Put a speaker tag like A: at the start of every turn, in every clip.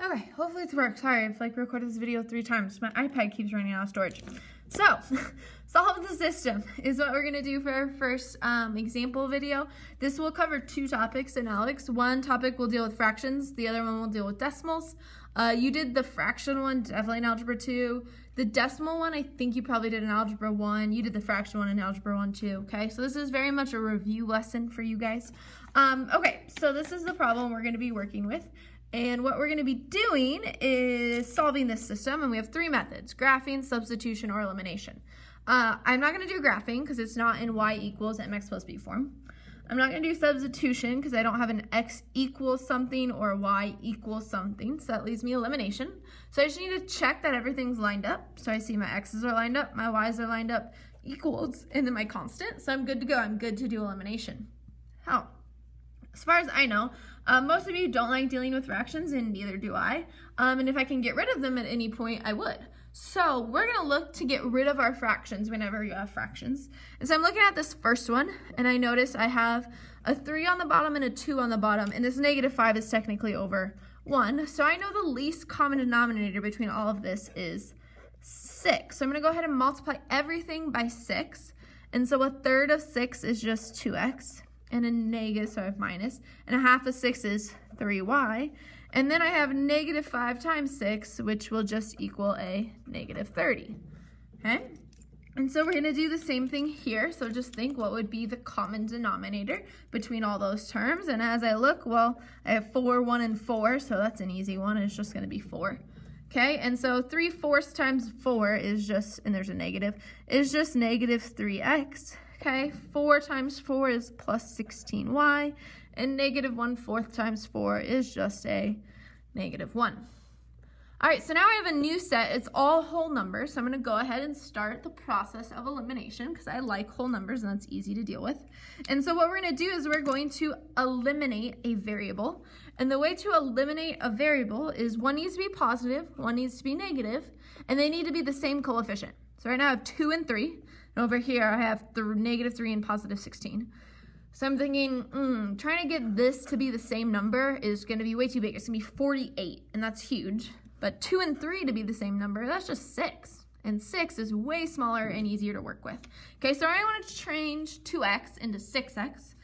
A: Okay, hopefully it's worked. Sorry, I've like recorded this video three times. My iPad keeps running out of storage. So, solve the system is what we're gonna do for our first um, example video. This will cover two topics in ALEKS. One topic will deal with fractions, the other one will deal with decimals. Uh, you did the fraction one, definitely in Algebra 2. The decimal one, I think you probably did in Algebra 1. You did the fraction one in Algebra 1 too, okay? So this is very much a review lesson for you guys. Um, okay, so this is the problem we're gonna be working with. And what we're going to be doing is solving this system, and we have three methods, graphing, substitution, or elimination. Uh, I'm not going to do graphing because it's not in y equals mx plus b form. I'm not going to do substitution because I don't have an x equals something or y equals something, so that leaves me elimination. So I just need to check that everything's lined up. So I see my x's are lined up, my y's are lined up, equals, and then my constant. So I'm good to go. I'm good to do elimination. How? As far as I know, um, most of you don't like dealing with fractions, and neither do I. Um, and if I can get rid of them at any point, I would. So we're to look to get rid of our fractions whenever you have fractions. And so I'm looking at this first one, and I notice I have a 3 on the bottom and a 2 on the bottom, and this negative 5 is technically over 1. So I know the least common denominator between all of this is 6. So I'm to go ahead and multiply everything by 6. And so a third of 6 is just 2x and a negative, so I have minus, and a half of 6 is 3y. And then I have negative 5 times 6, which will just equal a negative 30. Okay? And so we're going to do the same thing here. So just think what would be the common denominator between all those terms. And as I look, well, I have 4, 1, and 4, so that's an easy one. It's just going to be 4. Okay, and so 3 fourths times 4 is just, and there's a negative, is just negative 3x. Okay, 4 times 4 is plus 16y, and negative 1 fourth times 4 is just a negative 1. All right, so now I have a new set. It's all whole numbers. So I'm going to go ahead and start the process of elimination because I like whole numbers and that's easy to deal with. And so what we're going to do is we're going to eliminate a variable. And the way to eliminate a variable is one needs to be positive, one needs to be negative, and they need to be the same coefficient. So right now I have 2 and 3. Over here, I have the negative 3 and positive 16. So I'm thinking, mm, trying to get this to be the same number is going to be way too big. It's going to be 48, and that's huge. But 2 and 3 to be the same number, that's just 6. And 6 is way smaller and easier to work with. Okay, so I want to change 2x into 6x.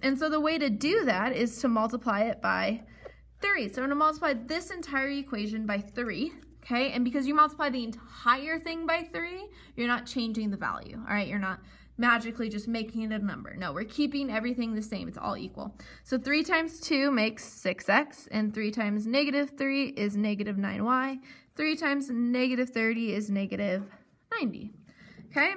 A: And so the way to do that is to multiply it by 3. So I'm going to multiply this entire equation by 3 okay? And because you multiply the entire thing by 3, you're not changing the value, all right? You're not magically just making it a number. No, we're keeping everything the same. It's all equal. So 3 times 2 makes 6x, and 3 times negative 3 is negative 9y. 3 times negative 30 is negative 90, okay?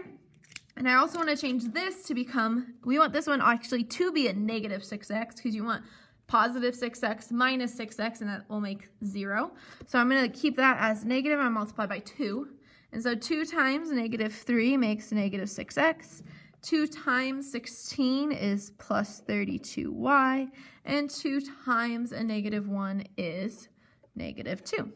A: And I also want to change this to become, we want this one actually to be a negative 6x because you want positive 6x minus 6x, and that will make 0. So I'm going to keep that as negative and multiply by 2. And so 2 times negative 3 makes negative 6x. 2 times 16 is plus 32y. And 2 times a negative 1 is negative 2.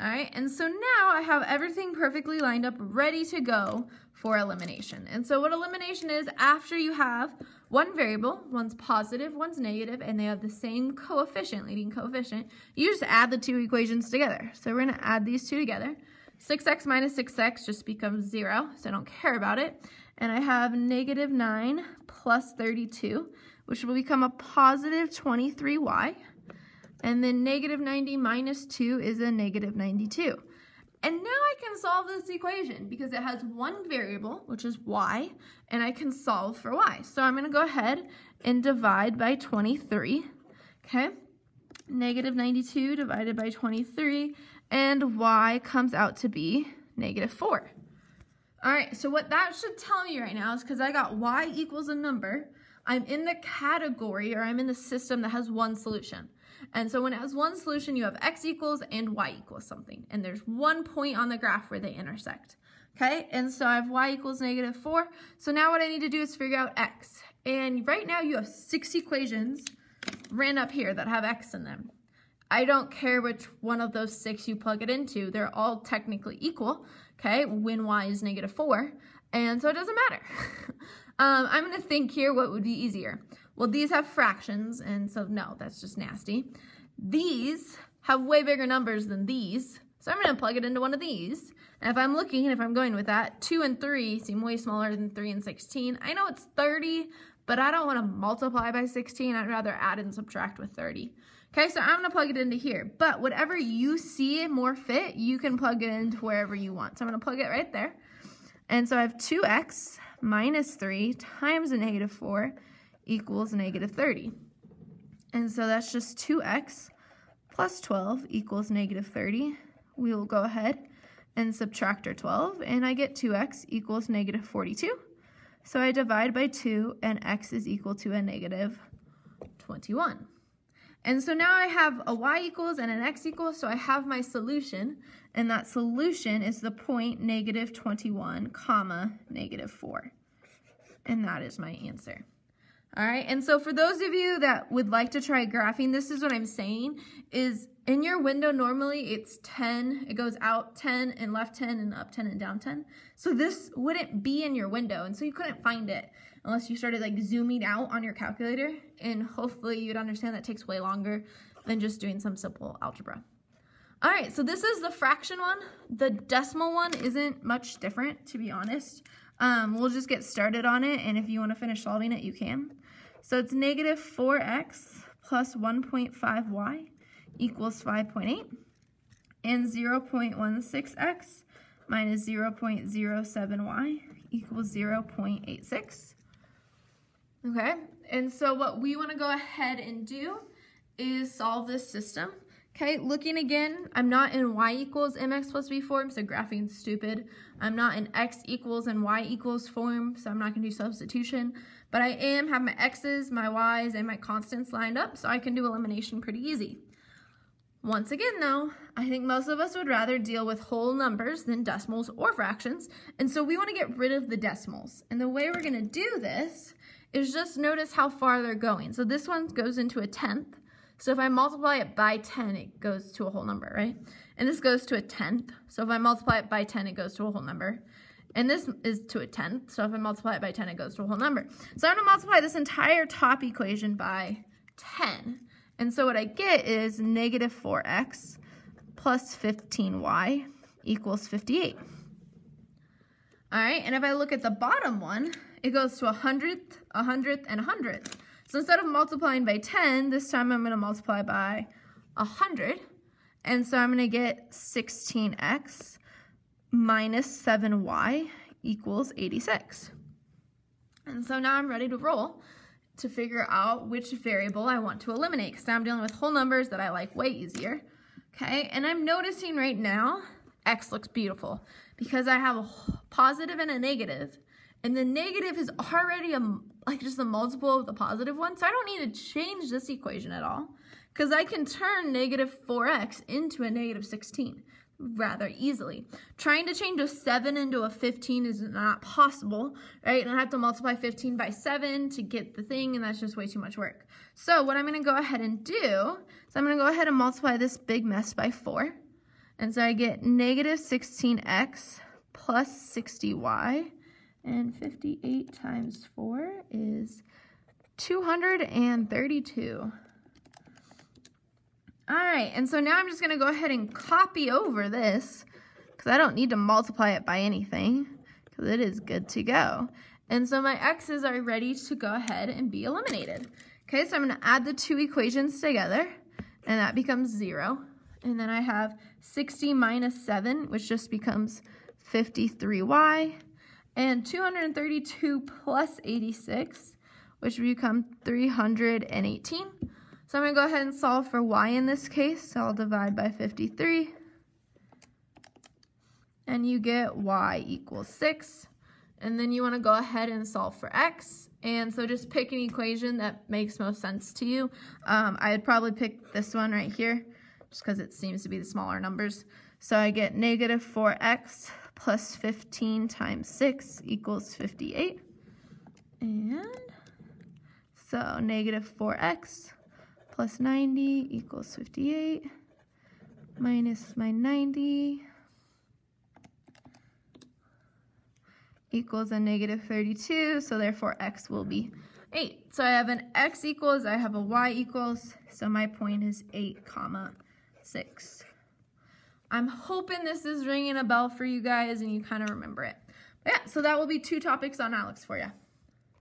A: All right, and so now I have everything perfectly lined up, ready to go for elimination. And so what elimination is, after you have one variable, one's positive, one's negative, and they have the same coefficient, leading coefficient, you just add the two equations together. So we're gonna add these two together. 6x minus 6x just becomes zero, so I don't care about it. And I have negative 9 plus 32, which will become a positive 23y. And then negative 90 minus 2 is a negative 92. And now I can solve this equation because it has one variable, which is y, and I can solve for y. So I'm going to go ahead and divide by 23, okay? Negative 92 divided by 23, and y comes out to be negative 4. All right, so what that should tell me right now is because I got y equals a number, I'm in the category or I'm in the system that has one solution. And so when it has one solution, you have x equals and y equals something. And there's one point on the graph where they intersect. Okay, and so I have y equals negative 4. So now what I need to do is figure out x. And right now you have six equations ran up here that have x in them. I don't care which one of those six you plug it into. They're all technically equal, okay, when y is negative 4. And so it doesn't matter. um, I'm going to think here what would be easier. Well, these have fractions, and so no, that's just nasty. these have way bigger numbers than these. So I'm going to plug it into one of these. And if I'm looking, and if I'm going with that, 2 and 3 seem way smaller than 3 and 16. I know it's 30, but I don't want to multiply by 16. I'd rather add and subtract with 30. Okay, so I'm going to plug it into here. But whatever you see more fit, you can plug it into wherever you want. So I'm going to plug it right there. And so I have 2x minus 3 times a negative 4 equals negative 30. And so that's just 2x plus 12 equals negative 30. We will go ahead and subtract our 12, and I get 2x equals negative 42. So I divide by 2, and x is equal to a negative 21. And so now I have a y equals and an x equals, so I have my solution, and that solution is the point negative 21, comma, negative 4. And that is my answer. All right, and so for those of you that would like to try graphing, this is what I'm saying, is in your window, normally it's 10, it goes out 10 and left 10 and up 10 and down 10. So this wouldn't be in your window, and so you couldn't find it unless you started like zooming out on your calculator, and hopefully you'd understand that takes way longer than just doing some simple algebra. All right, so this is the fraction one. The decimal one isn't much different, to be honest. Um, we'll just get started on it, and if you want to finish solving it, you can. So it's negative 4x plus 1.5y equals 5.8, and 0.16x minus 0.07y equals 0.86. Okay, and so what we want to go ahead and do is solve this system. Okay, looking again, I'm not in y equals mx plus b form, so graphing's stupid. I'm not in x equals and y equals form, so I'm not going to do substitution. But I am have my x's, my y's, and my constants lined up, so I can do elimination pretty easy. Once again, though, I think most of us would rather deal with whole numbers than decimals or fractions, and so we want to get rid of the decimals. And the way we're going to do this is just notice how far they're going. So this one goes into a tenth, so if I multiply it by 10, it goes to a whole number, right? And this goes to a tenth. So if I multiply it by 10, it goes to a whole number. And this is to a tenth. So if I multiply it by 10, it goes to a whole number. So I'm going to multiply this entire top equation by 10. And so what I get is negative 4x plus 15y equals 58. All right, and if I look at the bottom one, it goes to a hundredth, a hundredth, and a hundredth. So instead of multiplying by 10, this time I'm going to multiply by 100. And so I'm going to get 16x minus 7y equals 86. And so now I'm ready to roll to figure out which variable I want to eliminate because now I'm dealing with whole numbers that I like way easier. Okay, and I'm noticing right now x looks beautiful because I have a positive and a negative and the negative is already a, like just a multiple of the positive one. So I don't need to change this equation at all because I can turn negative 4x into a negative 16 rather easily. Trying to change a 7 into a 15 is not possible, right? And I have to multiply 15 by 7 to get the thing, and that's just way too much work. So what I'm going to go ahead and do is I'm going to go ahead and multiply this big mess by 4. And so I get negative 16x plus 60y and 58 times 4 is 232. All right, and so now I'm just going to go ahead and copy over this because I don't need to multiply it by anything because it is good to go. And so my x's are ready to go ahead and be eliminated. Okay, so I'm going to add the two equations together, and that becomes 0. And then I have 60 minus 7, which just becomes 53y and 232 plus 86, which become 318. So I'm going to go ahead and solve for y in this case. So I'll divide by 53. And you get y equals 6. And then you want to go ahead and solve for x. And so just pick an equation that makes most sense to you. Um, I'd probably pick this one right here, just because it seems to be the smaller numbers. So I get negative 4x plus 15 times 6 equals 58. And so negative 4x plus 90 equals 58 minus my 90 equals a negative 32, so therefore x will be 8. So I have an x equals, I have a y equals, so my point is 8 comma 6. I'm hoping this is ringing a bell for you guys and you kind of remember it. But yeah, so that will be two topics on ALEKS for you.